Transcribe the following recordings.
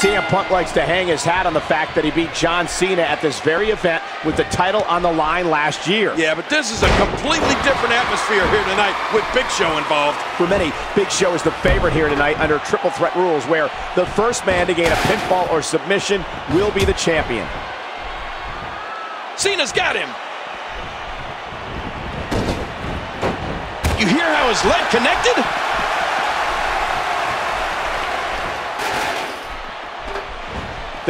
CM Punk likes to hang his hat on the fact that he beat John Cena at this very event with the title on the line last year. Yeah, but this is a completely different atmosphere here tonight with Big Show involved. For many, Big Show is the favorite here tonight under triple threat rules where the first man to gain a pinfall or submission will be the champion. Cena's got him. You hear how his leg connected?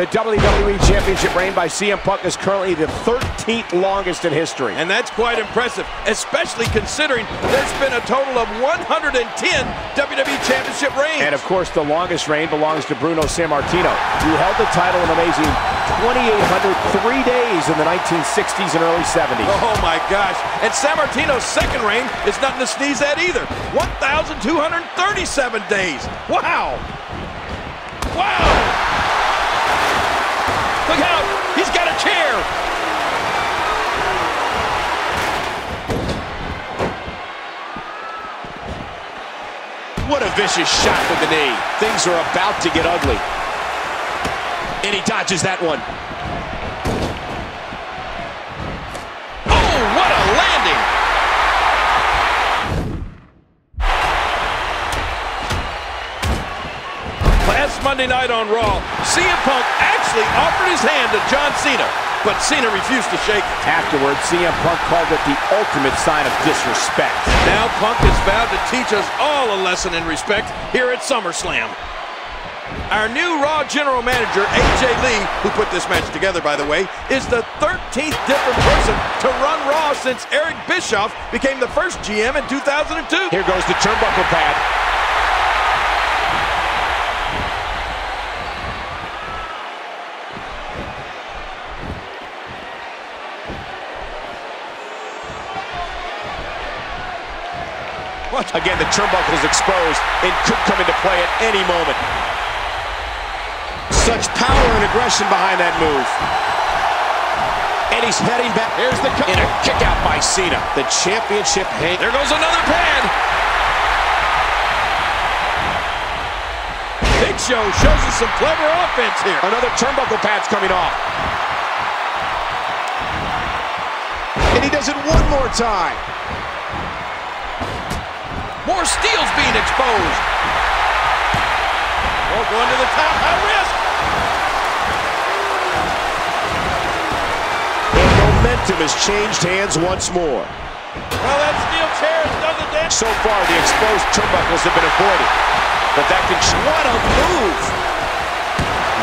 The WWE Championship reign by CM Punk is currently the 13th longest in history. And that's quite impressive, especially considering there's been a total of 110 WWE Championship reigns. And of course, the longest reign belongs to Bruno Sammartino, who held the title an amazing 2,803 days in the 1960s and early 70s. Oh my gosh. And Sammartino's second reign is nothing to sneeze at either. 1,237 days. Wow. Wow. Look out! He's got a chair! What a vicious shot with the knee. Things are about to get ugly. And he dodges that one. Oh, what a landing! Last Monday night on Raw, CM Punk actually offered his hand to John Cena, but Cena refused to shake it. Afterwards, CM Punk called it the ultimate sign of disrespect. Now Punk is vowed to teach us all a lesson in respect here at SummerSlam. Our new Raw General Manager, AJ Lee, who put this match together, by the way, is the 13th different person to run Raw since Eric Bischoff became the first GM in 2002. Here goes the turnbuckle pad. What? Again, the turnbuckle is exposed and could come into play at any moment. Such power and aggression behind that move. And he's heading back. Here's the and a kick out by Cena. The championship hang. There goes another pad. Big Show shows us some clever offense here. Another turnbuckle pad's coming off. And he does it one more time. More steel's being exposed. Oh, going to the top, high risk. And momentum has changed hands once more. Well, that steel chair has done the damage. So far, the exposed turnbuckles have been avoided. But that can... What a move!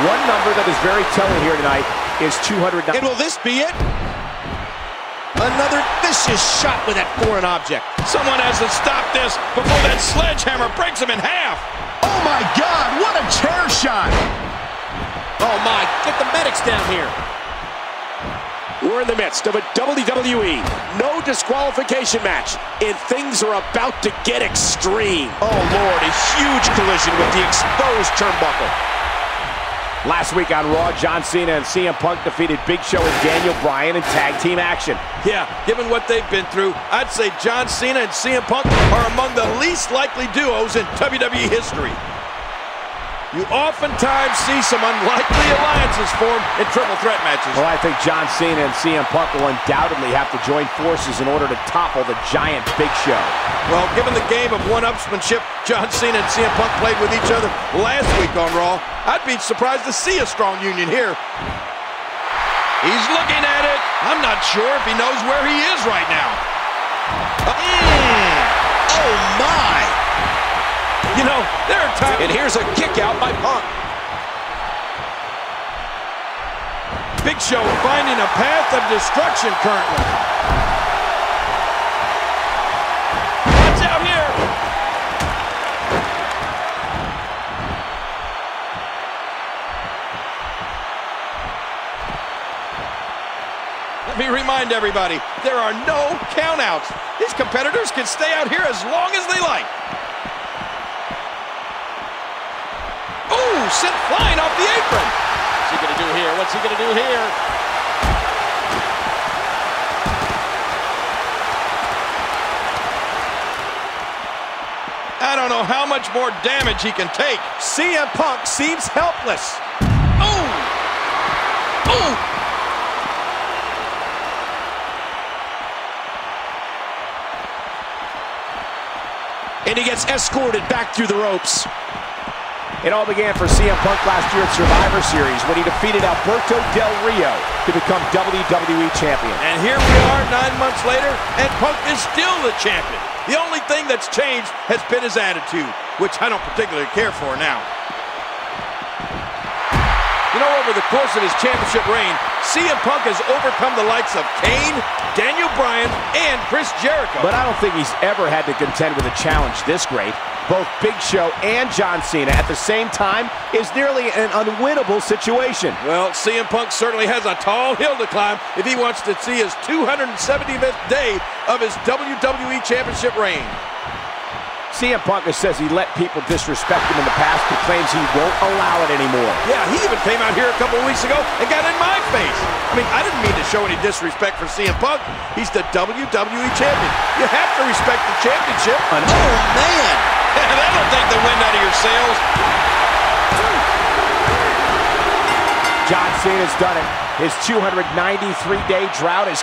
One number that is very telling here tonight is 200... And will this be it? Another vicious shot with that foreign object. Someone has to stop this before that sledgehammer breaks him in half. Oh my God, what a chair shot. Oh my, get the medics down here. We're in the midst of a WWE no disqualification match, and things are about to get extreme. Oh Lord, a huge collision with the exposed turnbuckle. Last week on Raw, John Cena and CM Punk defeated Big Show and Daniel Bryan in tag team action. Yeah, given what they've been through, I'd say John Cena and CM Punk are among the least likely duos in WWE history. You oftentimes see some unlikely alliances form in triple threat matches. Well, I think John Cena and CM Punk will undoubtedly have to join forces in order to topple the giant Big Show. Well, given the game of one-upsmanship John Cena and CM Punk played with each other last week on Raw, I'd be surprised to see a strong union here. He's looking at it. I'm not sure if he knows where he is right now. Mm. Oh, my! You know, there are times... And here's a kick out by Punk. Big Show finding a path of destruction currently. Watch out here. Let me remind everybody, there are no countouts. These competitors can stay out here as long as they like. Sent flying off the apron. What's he gonna do here? What's he gonna do here? I don't know how much more damage he can take. CM Punk seems helpless. Oh! Oh! And he gets escorted back through the ropes. It all began for CM Punk last year at Survivor Series when he defeated Alberto Del Rio to become WWE Champion. And here we are nine months later, and Punk is still the champion. The only thing that's changed has been his attitude, which I don't particularly care for now. You know, over the course of his championship reign, CM Punk has overcome the likes of Kane, Daniel Bryan, and Chris Jericho. But I don't think he's ever had to contend with a challenge this great. Both Big Show and John Cena at the same time is nearly an unwinnable situation. Well, CM Punk certainly has a tall hill to climb if he wants to see his 275th day of his WWE Championship reign. CM Punk says he let people disrespect him in the past, but claims he won't allow it anymore. Yeah, he even came out here a couple weeks ago and got in my face. I mean, I didn't mean to show any disrespect for CM Punk. He's the WWE Champion. You have to respect the championship. Oh, man! That'll take the wind out of your sails. John Cena's done it. His 293-day drought is